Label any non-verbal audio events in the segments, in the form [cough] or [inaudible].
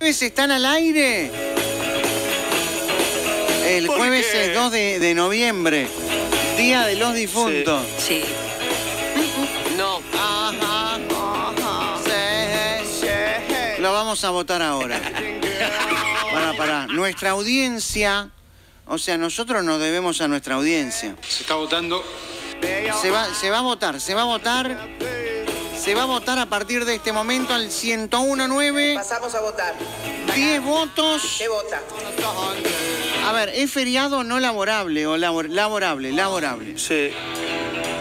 jueves están al aire. El ¿Por jueves qué? es 2 de, de noviembre, Día de los Difuntos. Sí. No. Ajá, ajá, sí, sí. Lo vamos a votar ahora. Para, para. Nuestra audiencia, o sea, nosotros nos debemos a nuestra audiencia. Se está votando. Se va, se va a votar, se va a votar. Se va a votar a partir de este momento al 1019, Pasamos a votar. 10 votos. ¿Qué vota? A ver, es feriado no laborable o labor- laborable, laborable. Sí.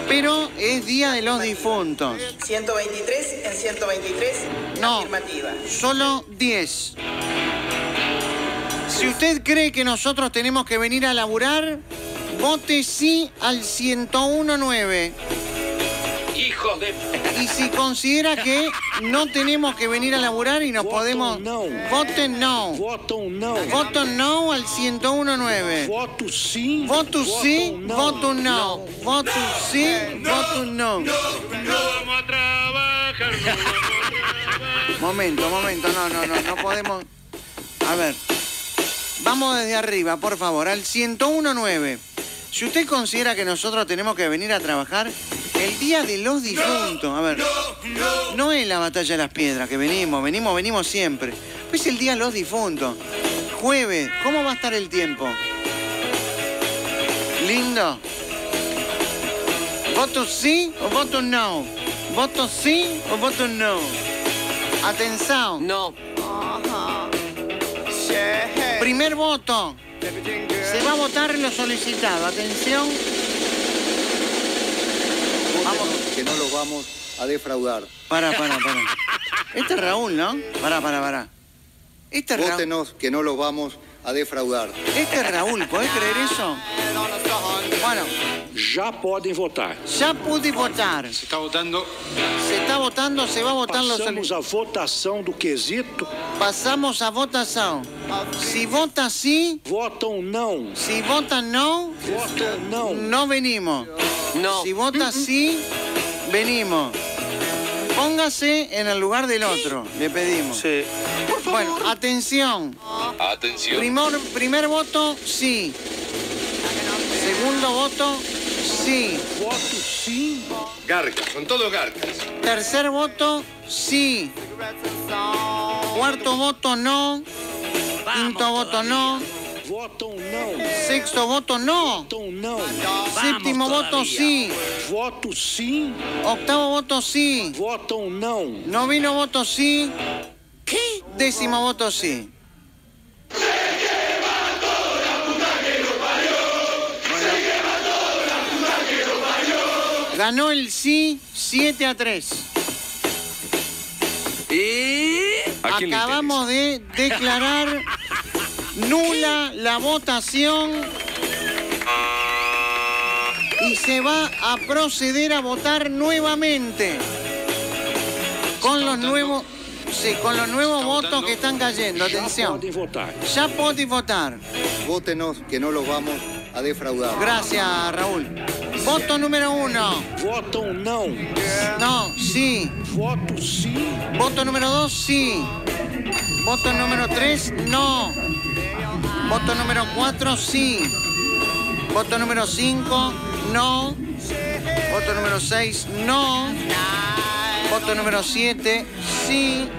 Pero es Día de los Difuntos. 123 en 123. No. Afirmativa. Solo 10. Si usted cree que nosotros tenemos que venir a laburar, vote sí al 1019. Hijos de... Y si considera que no tenemos que venir a laburar y nos Voto podemos... no. Vote no. Voto não. Voto no al 1019. Voto sim. Voto sí, voto no. Voto sí, voto no. vamos a trabajar. Momento, momento, no, no, no, no podemos. A ver. Vamos desde arriba, por favor, al 1019. Si usted considera que nosotros tenemos que venir a trabajar, el día de los difuntos, a ver, no es la batalla de las piedras que venimos, venimos, venimos siempre. Es el día de los difuntos. Jueves, ¿cómo va a estar el tiempo? Lindo. ¿Voto sí o voto no? ¿Voto sí o voto no? Atención. No. Primer voto. Se va a votar lo solicitado. Atención. Vamos. que no los vamos a defraudar. Para, para, para. Este es Raúl, ¿no? Para, para, para. Este es Raúl. Vótenos que no los vamos a defraudar. Este es Raúl, ¿podés creer eso? Bueno, Já podem votar. ya pude votar. Se está votando. Se está votando, se va a votar Passamos solicitado. a votação do quesito. Pasamos a votación. Si vota sí, Votam não. si vota no, Votam não. no venimos. No. Si vota sí, venimos. Póngase en el lugar del otro, le pedimos. Sí. Bueno, atención. Atención. Primer, primer voto, sí. Segundo voto, sí. Voto sim. Garcas, son todos garcas. Tercer voto, sí. Cuarto voto, no. Quinto voto, no. Votam não. Sexto voto, no. Votam não. Séptimo voto, sí. Voto sim. Octavo voto, sí. Votam não. Noveno voto, sí. ¿Qué? Décimo voto, sí. Ganó el sí 7 a 3. Y... ¿A quién le Acabamos de declarar [laughs] nula la votación y se va a proceder a votar nuevamente con los nuevos sí, con los nuevos votos que están cayendo. Atención. podem votar. Ya puede votar. Vótenos que no los vamos a defraudar. Gracias, Raúl. Voto número uno. Votam não. No, sí. Voto sim. Voto número dos, sí. Voto número tres, no. Voto número cuatro, sí. Voto número cinco, no. Voto número seis, no. Voto número siete, sí.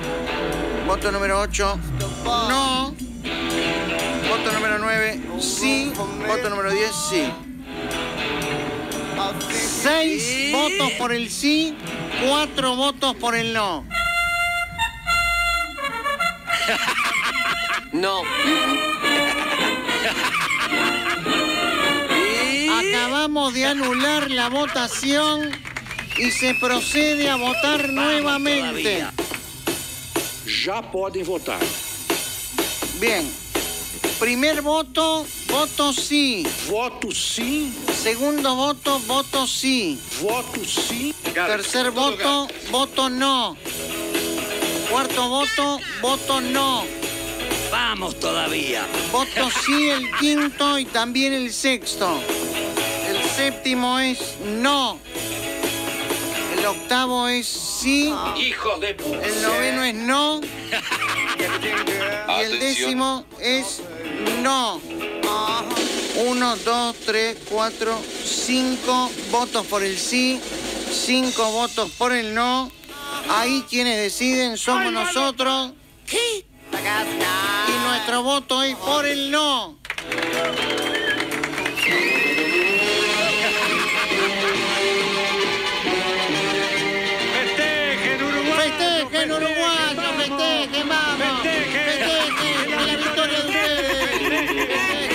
Voto número ocho, no. Voto número nueve, sí. Voto número diez, sí. Seis votos por el sí, cuatro votos por el no. No. [laughs] Y... Acabamos de anular la votación y se procede a votar nuevamente. Já podem votar. Bien. Primer voto, voto sí. Voto sim. Segundo voto, voto sí. Voto sim. Tercer voto, voto no. Cuarto voto, voto no. Vamos todavía. Voto sí el quinto y también el sexto. El séptimo es no. El octavo es sí. Hijos de... pu- El noveno es no. y el décimo es no. Uno, dos, tres, cuatro, cinco votos por el sí, cinco votos por el no. Ahí quienes deciden somos nosotros. Y voto es por el no. Festejen Uruguay. Festejen uruguayos, festejen, vamos. Festejen por la victoria de ustedes.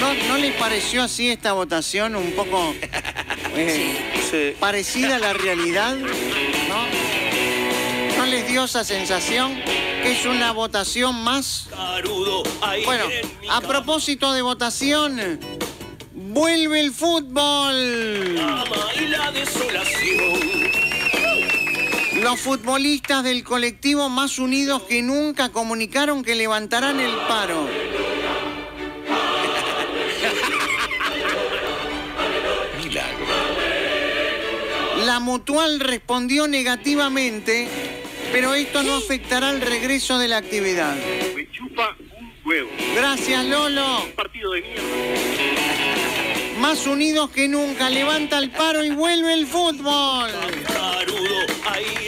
¿No, ¿No les pareció así esta votación un poco eh, parecida a la realidad? ¿No? ¿No les dio esa sensación que es una votación más? Bueno, a propósito de votación, vuelve el fútbol. Los futbolistas del colectivo más unidos que nunca comunicaron que levantarán el paro. [laughs] La mutual respondió negativamente, pero esto no afectará el regreso de la actividad. Me chupa un huevo. Gracias, Lolo. Partido de mierda. Más unidos que nunca, levanta el paro y vuelve el fútbol. Carudo, ahí iremos